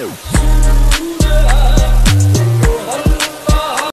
Oh.